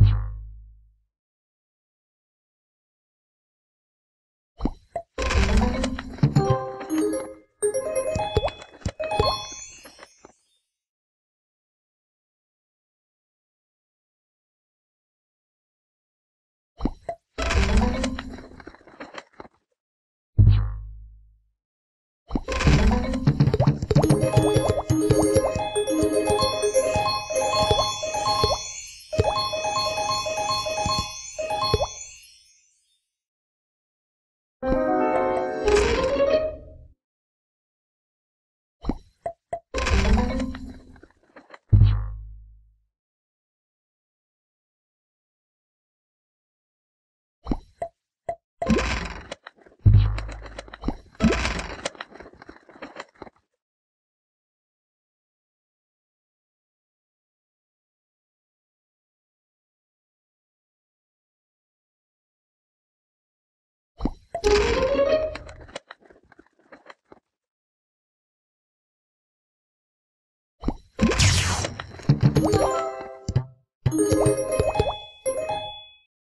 you